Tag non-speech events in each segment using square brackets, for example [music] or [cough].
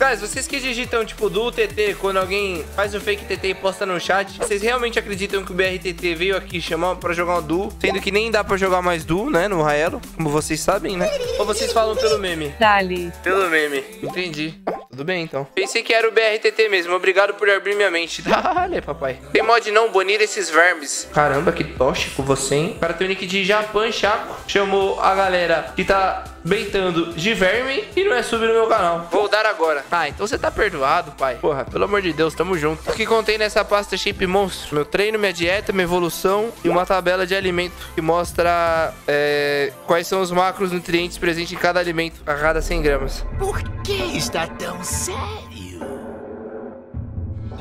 Guys, vocês que digitam, tipo, do TT, quando alguém faz o fake TT e posta no chat, vocês realmente acreditam que o BRTT veio aqui chamar pra jogar um duo, sendo que nem dá pra jogar mais duo, né, no Raelo, como vocês sabem, né? Ou vocês falam pelo meme? Dali. Pelo meme. Entendi. Tudo bem, então. Pensei que era o BRTT mesmo. Obrigado por abrir minha mente. [laughs] Dale, papai. Tem mod não banir esses vermes. Caramba, que tóxico você, hein? O cara tem o nick de Japan Chaco. Chamou a galera que tá beitando de verme e não é sub no meu canal. Vou dar agora. Ah, então você tá perdoado, pai. Porra, pelo amor de Deus, tamo junto. O que contém nessa pasta Shape Monstro? Meu treino, minha dieta, minha evolução e uma tabela de alimento que mostra é, quais são os macros nutrientes presentes em cada alimento a cada 100 gramas. Por que está tão sério?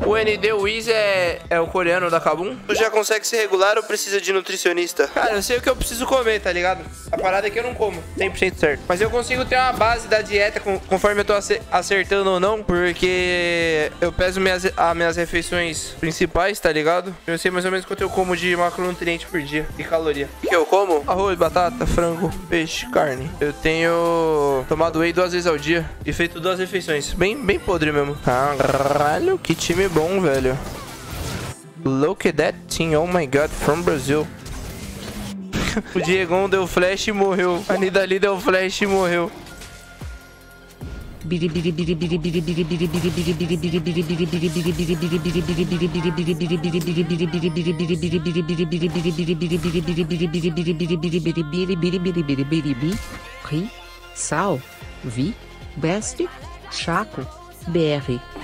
O ND Wiz é, é o coreano da Kabum. Tu já consegue ser regular ou precisa de nutricionista? Cara, eu sei o que eu preciso comer, tá ligado? A parada é que eu não como, 100% certo. Mas eu consigo ter uma base da dieta com- conforme eu tô ace- acertando ou não, porque eu peso minhas, as minhas refeições principais, tá ligado? Eu sei mais ou menos quanto eu como de macronutriente por dia e caloria. O que eu como? Arroz, batata, frango, peixe, carne. Eu tenho tomado whey duas vezes ao dia e feito duas refeições. Bem, bem podre mesmo. Caralho, que time bom, velho. Look at that team, oh my god, from Brazil. [laughs] o Diegão deu flash e morreu. A Nidali deu flash e morreu. Sal, Vi, Best, Chaco, BR.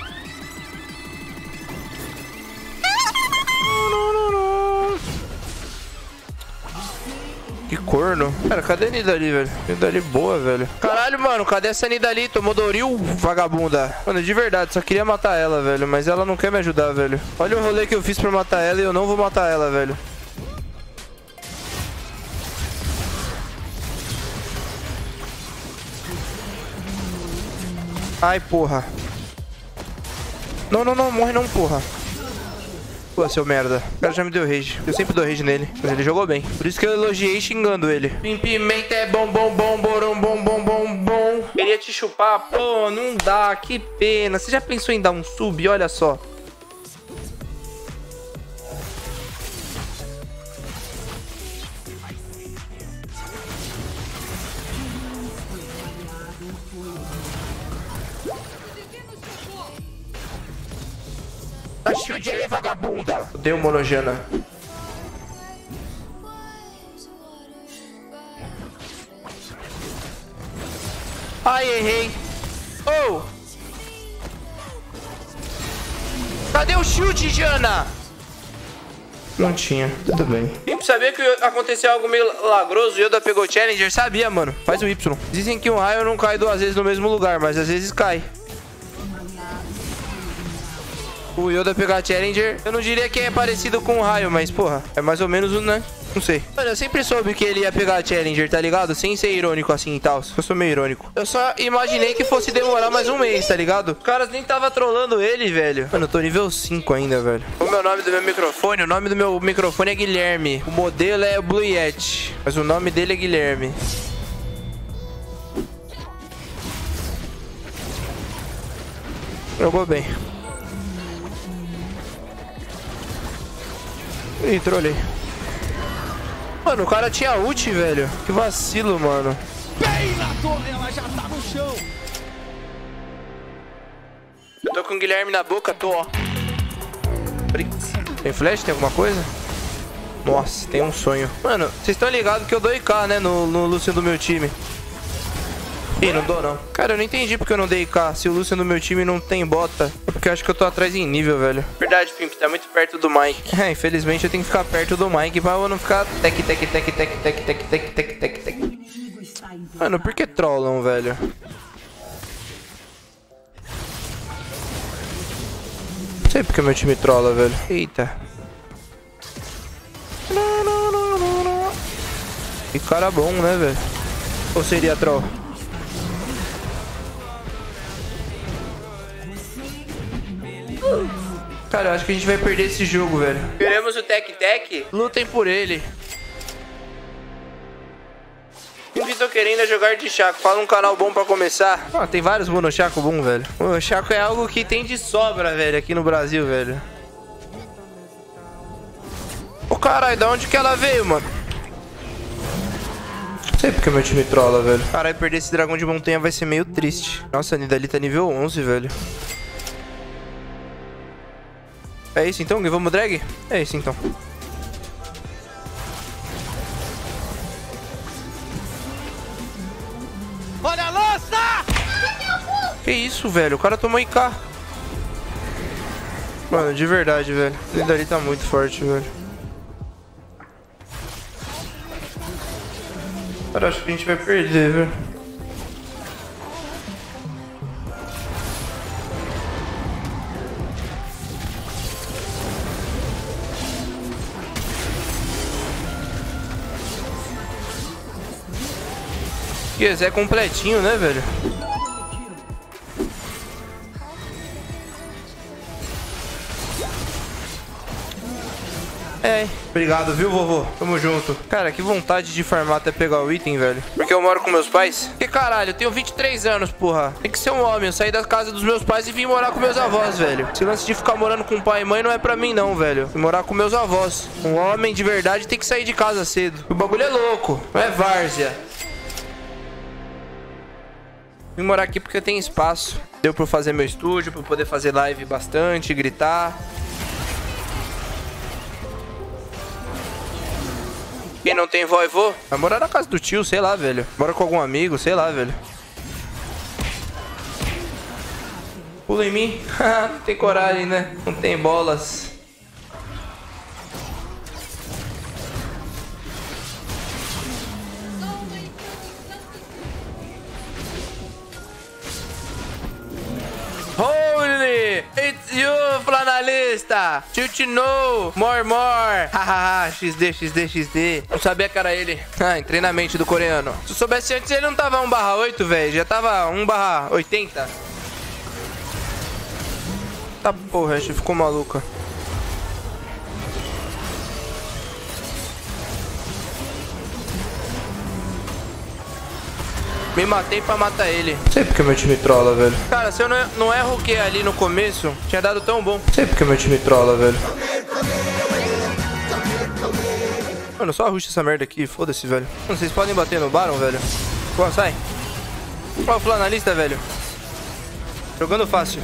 Que corno. Cara, cadê a Nidali, velho? Nidali boa, velho. Caralho, mano, cadê essa Nidali? Tomou Doril, vagabunda. Mano, de verdade, só queria matar ela, velho. Mas ela não quer me ajudar, velho. Olha o rolê que eu fiz pra matar ela e eu não vou matar ela, velho. Ai, porra. Não, não, não, morre não, porra. Pô, seu merda. O cara já me deu rage. Eu sempre dou rage nele. Mas ele jogou bem. Por isso que eu elogiei xingando ele. Pimenta é bom, bom, bom, bom, bom, bom, bom. Queria te chupar. Pô, não dá. Que pena. Você já pensou em dar um sub? Olha só. Aí, vagabunda. Deu monojana. Ai, errei. Oh! Cadê o shield, Jana? Não tinha, tudo bem. Pimp, sabia que aconteceu algo meio lagroso e Yoda pegou Challenger? Sabia, mano. Faz o Y. Dizem que um raio não cai duas vezes no mesmo lugar, mas às vezes cai. O Yoda pegar Challenger, eu não diria que é parecido com o raio, mas porra, é mais ou menos o, né? Não sei. Mano, eu sempre soube que ele ia pegar Challenger, tá ligado? Sem ser irônico assim e tal. Eu sou meio irônico. Eu só imaginei que fosse demorar mais um mês, tá ligado? Os caras nem tava trolando ele, velho. Mano, eu tô nível 5 ainda, velho. O meu nome do meu microfone, o nome do meu microfone é Guilherme. O modelo é Blue Yeti, mas o nome dele é Guilherme. Jogou bem. Ih, trolei. Mano, o cara tinha ult, velho. Que vacilo, mano. Bem na torre, ela já tá no chão. Eu tô com o Guilherme na boca, tô, ó. Tem flash? Tem alguma coisa? Nossa, tem um sonho. Mano, vocês estão ligados que eu dou IK, né, no, no Lucian do meu time. Ih, não dou não. Cara, eu não entendi porque eu não dei IK. Se o Lucian do meu time não tem bota. Porque eu acho que eu tô atrás em nível, velho. Verdade, Pimp, tá muito perto do Mike. É, infelizmente eu tenho que ficar perto do Mike pra eu não ficar tec, tec, tec, tec, tec, tec, tec, tec, tec, tec. Mano, por que trollam, velho? Não sei porque meu time trola, velho. Eita. Que cara bom, né, velho? Ou seria troll? Cara, eu acho que a gente vai perder esse jogo, velho. Queremos o Tec Tec? Lutem por ele. sempre tô querendo é jogar de Chaco. Fala um canal bom pra começar. Ah, tem vários monochaco bom, velho. O Chaco é algo que tem de sobra, velho, aqui no Brasil, velho. Ô, caralho, da onde que ela veio, mano? Não sei porque meu time trola, velho. Caralho, perder esse dragão de montanha vai ser meio triste. Nossa, a Nidali tá nível 11, velho. É isso então? Vamos drag? É isso então. Olha a lança! Que isso, velho? O cara tomou IK. Mano, de verdade, velho. O Nidali tá muito forte, velho. Cara, acho que a gente vai perder, velho. Que Zé completinho, né, velho? É, obrigado, viu, vovô? Tamo junto. Cara, que vontade de farmar até pegar o item, velho. Porque eu moro com meus pais? Que caralho, eu tenho 23 anos, porra. Tem que ser um homem, eu sair da casa dos meus pais e vim morar com meus avós, velho. Esse lance de ficar morando com pai e mãe não é pra mim, não, velho. Morar com meus avós. Um homem de verdade tem que sair de casa cedo. O bagulho é louco, não é várzea. Vim morar aqui porque tem espaço. Deu pra eu fazer meu estúdio, pra eu poder fazer live bastante, gritar. Quem não tem vó e vô, vai morar na casa do tio, sei lá, velho. Mora com algum amigo, sei lá, velho. Pula em mim. [laughs] não tem coragem, né? Não tem bolas. Flanalista! Tilt no! More, more! Hahaha, XD, XD, XD. Não sabia que era ele. Ah, em treinamento do coreano. Se eu soubesse antes, ele não tava 1 barra 8, velho. Já tava 1 barra 80. Tá porra, a gente ficou maluca. Me matei pra matar ele. Não sei porque meu time trola, velho. Cara, se eu não, não erro o que ali no começo, tinha dado tão bom. Não sei porque meu time trola, velho. Mano, só ruxa essa merda aqui, foda-se, velho. Mano, vocês podem bater no Baron, velho? Pô, sai. Qual o flanalista, velho? Jogando fácil.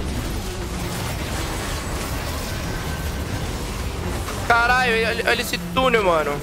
Caralho, olha esse túnel, mano.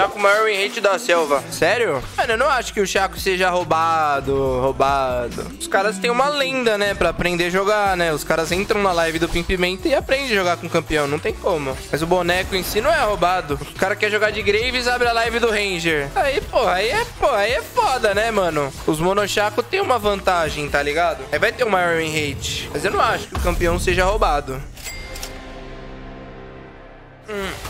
Tá com o maior rate da selva. Sério? Mano, eu não acho que o Chaco seja roubado, roubado. Os caras têm uma lenda, né, pra aprender a jogar, né? Os caras entram na live do Pimpimenta e aprendem a jogar com o campeão, não tem como. Mas o boneco em si não é roubado. O cara quer jogar de Graves, abre a live do Ranger. Aí, pô, aí é, pô, aí é foda, né, mano? Os monochaco tem uma vantagem, tá ligado? Aí vai ter um maior win rate. Mas eu não acho que o campeão seja roubado.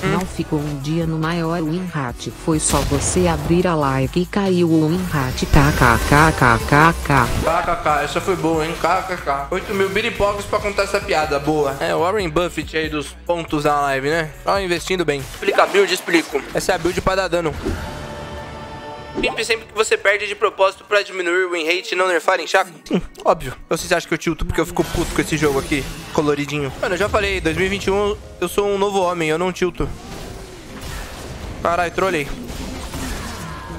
Não ficou um dia no maior WinRat. Foi só você abrir a live e caiu o WinRat. KKKKKK. KKK, essa foi boa, hein? KKK. 8 mil biripocos pra contar essa piada, boa. É, Warren Buffett aí dos pontos na live, né? Ó, investindo bem. Explica a build, explico. Essa é a build pra dar dano. Pimp sempre que você perde de propósito pra diminuir o win rate e não nerfar em Chaco? Sim, óbvio. Ou vocês acham que eu tilto porque eu fico puto com esse jogo aqui? Coloridinho. Mano, eu já falei, 2021 eu sou um novo homem, eu não tilto. Caralho, trolei.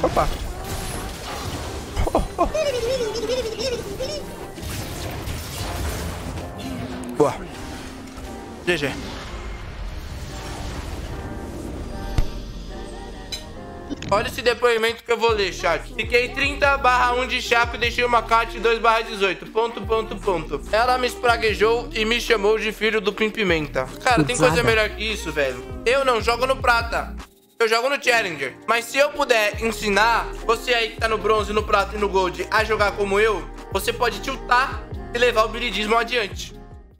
Opa. Oh, oh. Boa. GG. Olha esse depoimento que eu vou ler, chat. Fiquei 30 barra 1 de chaco e deixei uma cat 2 barra 18. Ponto, ponto, ponto. Ela me espraguejou e me chamou de filho do Pimpimenta. Cara, tem coisa melhor que isso, velho. Eu não jogo no prata. Eu jogo no Challenger. Mas se eu puder ensinar você aí que tá no bronze, no prata e no gold a jogar como eu, você pode tiltar e levar o biridismo adiante.